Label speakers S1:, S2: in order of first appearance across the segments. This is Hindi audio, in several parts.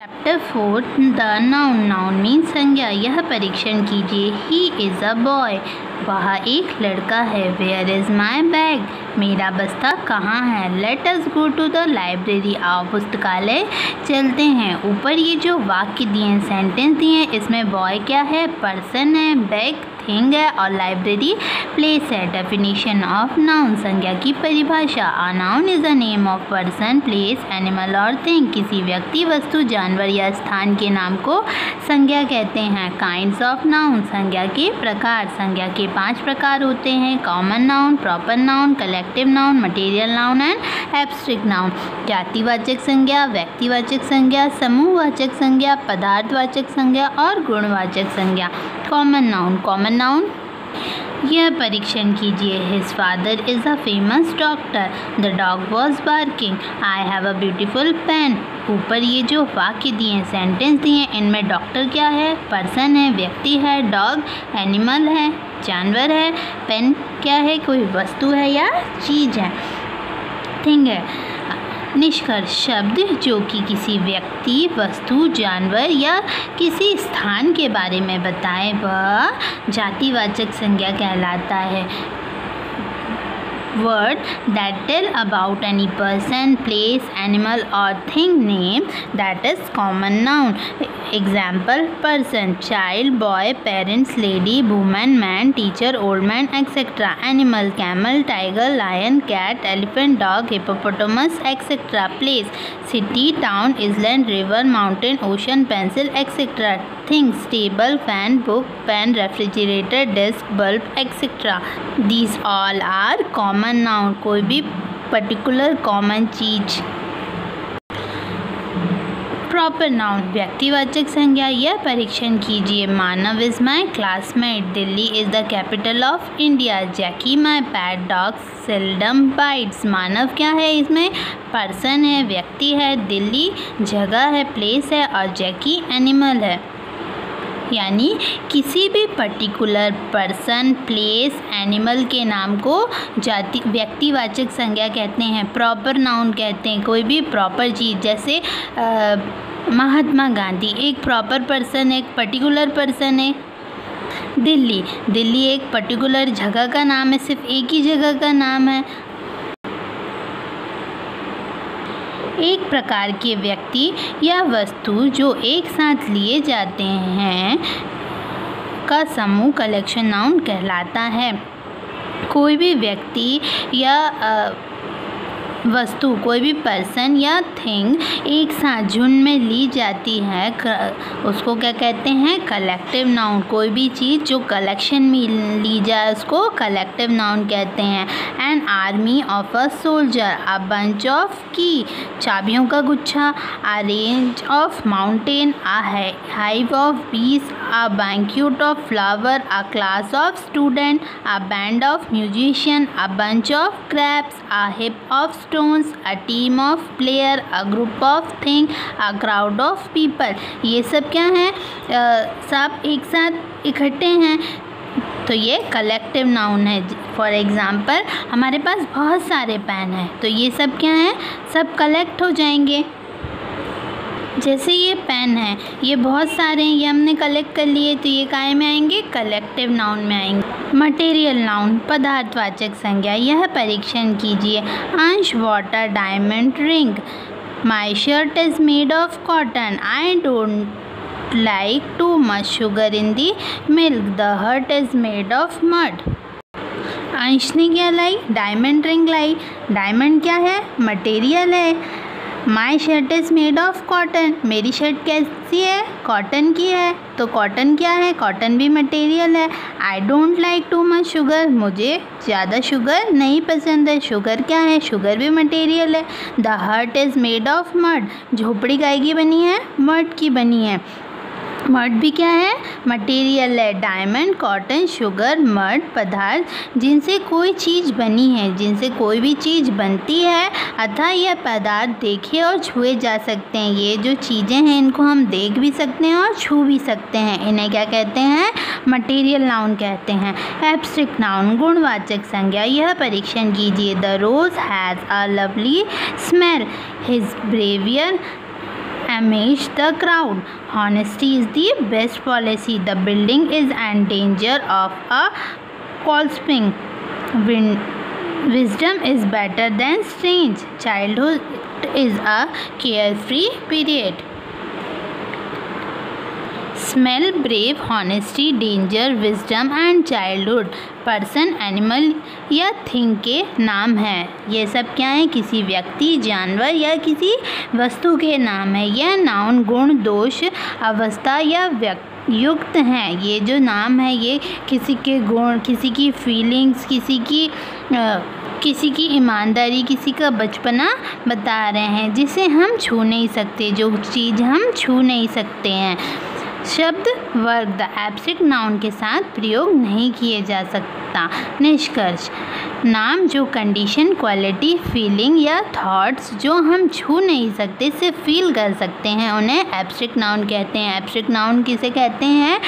S1: Chapter four the noun noun mean संज्ञा। यह परीक्षण कीजिए। ही इज़ अ बॉय वह एक लड़का है। वेयर इज़ माई बैग मेरा बस्ता कहाँ है? Let us go to the library आओ, पुस्तकालय। चलते हैं। ऊपर ये जो वाक्य दिए हैं सेंटेंस दिए हैं, इसमें बॉय क्या है? पर्सन है। बैग थिंग और लाइब्रेरी प्लेस है. डेफिनेशन ऑफ़ नाउन संज्ञा की परिभाषा. A noun is a name of person place animal और थिंग किसी व्यक्ति, वस्तु, जानवर या स्थान के नाम को संज्ञा कहते हैं. काइंड्स ऑफ़ नाउन संज्ञा के प्रकार. संज्ञा के पाँच प्रकार होते हैं. Common noun proper noun collective noun material noun and abstract noun जातिवाचक संज्ञा, व्यक्तिवाचक संज्ञा, समूहवाचक संज्ञा, पदार्थवाचक संज्ञा और गुणवाचक संज्ञा. कॉमन नाउन कॉमन नाउन यह परीक्षण कीजिए। His father is a famous doctor the dog was barking I have a beautiful pen ऊपर ये जो वाक्य दिए हैं सेंटेंस दिए हैं, इनमें डॉक्टर क्या है? पर्सन है, व्यक्ति है डॉग एनिमल है, जानवर है। पेन क्या है? कोई वस्तु है या चीज़ है? थिंग है। निष्कर्ष शब्द जो कि किसी व्यक्ति, वस्तु, जानवर या किसी स्थान के बारे में बताए, वह जातिवाचक संज्ञा कहलाता है। Word that tell about any person place animal or thing name that is common noun. Example person child boy parents lady woman man teacher old man etc animal camel tiger lion cat elephant dog hippopotamus etc place city town island river mountain ocean pencil etc things table fan, book, pen, refrigerator, desk, bulb etc these all are common noun कोई भी पर्टिकुलर कॉमन चीज़। प्रॉपर नाउन व्यक्तिवाचक संज्ञा यह परीक्षण कीजिए। Manav is my classmate Delhi is the capital of India Jackie my pet dog seldom bites Manav क्या है इसमें? पर्सन है, व्यक्ति है, दिल्ली जगह है प्लेस है और जैकी एनिमल है। यानी किसी भी पर्टिकुलर पर्सन प्लेस एनिमल के नाम को जाति, व्यक्तिवाचक संज्ञा कहते हैं प्रॉपर नाउन कहते हैं, कोई भी प्रॉपर चीज़, जैसे महात्मा गांधी, एक प्रॉपर पर्सन एक पर्टिकुलर पर्सन है। दिल्ली दिल्ली एक पर्टिकुलर जगह का नाम है, सिर्फ़ एक ही जगह का नाम है। एक प्रकार के व्यक्ति या वस्तु जो एक साथ लिए जाते हैं का समूह कलेक्शन नाउन कहलाता है। कोई भी व्यक्ति या वस्तु, कोई भी पर्सन या थिंग एक साथ झुंड में ली जाती है उसको क्या कहते हैं? कलेक्टिव नाउन कोई भी चीज़ जो कलेक्शन में ली जाए, उसको कलेक्टिव नाउन कहते हैं। An army of a soldier a bunch of की चाबियों का गुच्छा a range of mountain a hive of bees a bouquet of flower a class of student a band of musician a bunch of grapes a heap of stones a team of player, a group of thing, a crowd of people. ये सब क्या है? सब एक साथ इकट्ठे हैं। तो ये कलेक्टिव नाउन है। फॉर एग्ज़ाम्पल हमारे पास बहुत सारे पेन हैं। तो ये सब क्या है? सब कलेक्ट हो जाएँगे। जैसे ये पेन है, ये बहुत सारे हैं, ये हमने कलेक्ट कर लिए तो ये काय में आएँगे? कलेक्टिव नाउन में आएँगे। मटेरियल, नाउन, पदार्थवाचक संज्ञा, यह परीक्षण कीजिए। Ansh water diamond ring my shirt is made of cotton I don't like too much sugar in the milk the hut is made of mud Ansh ने क्या लाई? डायमंड रिंग लाई. डायमंड क्या है? मटेरियल है. My shirt is made of cotton मेरी शर्ट कैसी है? कॉटन की है. तो कॉटन क्या है? कॉटन भी मटेरियल है. I don't like too much sugar मुझे ज़्यादा शुगर नहीं पसंद है. शुगर क्या है? शुगर भी मटेरियल है. The hut is made of mud झोपड़ी गाय की बनी है? मड की बनी है. मड भी क्या है? मटेरियल है, डायमंड, कॉटन, शुगर मड पदार्थ, जिनसे कोई चीज़ बनी है, जिनसे कोई भी चीज़ बनती है, अतः यह पदार्थ देखे और छुए जा सकते हैं। ये जो चीज़ें हैं, इनको हम देख भी सकते हैं और छू भी सकते हैं। इन्हें क्या कहते हैं? मटेरियल नाउन कहते हैं। एब्स्ट्रिक्ट नाउन, गुणवाचक संज्ञा। यह परीक्षण कीजिए। The rose has a lovely smell his bravery amaze the crowd. Honesty is the best policy. The building is in danger of a collapsing. Wisdom is better than strange. Childhood is a carefree period. Smell brave honesty danger wisdom and childhood person animal या थिंग के नाम हैं। ये सब क्या है? किसी व्यक्ति जानवर या किसी वस्तु के नाम है। यह नाउन गुण दोष अवस्था या व्यक्ति युक्त हैं। ये जो नाम है ये किसी के गुण किसी की फीलिंग्स किसी की आ, किसी की ईमानदारी किसी का बचपना बता रहे हैं। जिसे हम छू नहीं सकते जो चीज़ हम छू नहीं सकते हैं। शब्द वर्ग द एब्सिक नाउन के साथ प्रयोग नहीं किए जा सकता। निष्कर्ष, नाम जो कंडीशन क्वालिटी फीलिंग या थॉट्स जो हम छू नहीं सकते, सिर्फ़ फील कर सकते हैं, उन्हें एब्स्ट्रिक्ट नाउन कहते हैं। एब्स्ट्रिक्ट नाउन किसे कहते हैं?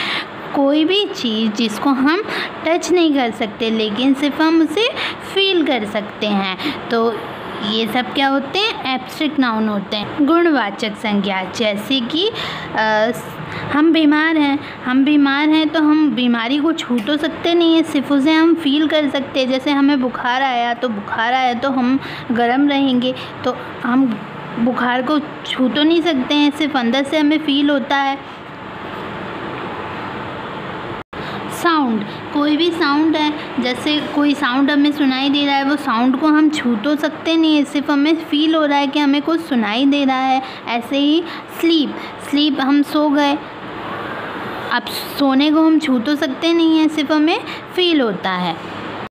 S1: कोई भी चीज़ जिसको हम टच नहीं कर सकते, लेकिन सिर्फ़ हम उसे फील कर सकते हैं। तो ये सब क्या होते हैं? एब्स्ट्रिक्ट नाउन होते हैं। गुणवाचक संज्ञा, जैसे कि हम बीमार हैं, हम बीमार हैं तो हम बीमारी को छू तो सकते नहीं हैं, सिर्फ़ उसे हम फील कर सकते हैं। जैसे हमें बुखार आया तो बुखार आया तो हम गर्म रहेंगे तो हम बुखार को छू तो नहीं सकते हैं, सिर्फ़ अंदर से हमें फील होता है। साउंड कोई भी साउंड है, जैसे कोई साउंड हमें सुनाई दे रहा है, वो साउंड को हम छू तो सकते नहीं है, सिर्फ़ हमें फील हो रहा है कि हमें कुछ सुनाई दे रहा है। ऐसे ही स्लीप स्लीप हम सो गए। अब सोने को हम छू तो सकते नहीं हैं, सिर्फ़ हमें फील होता है।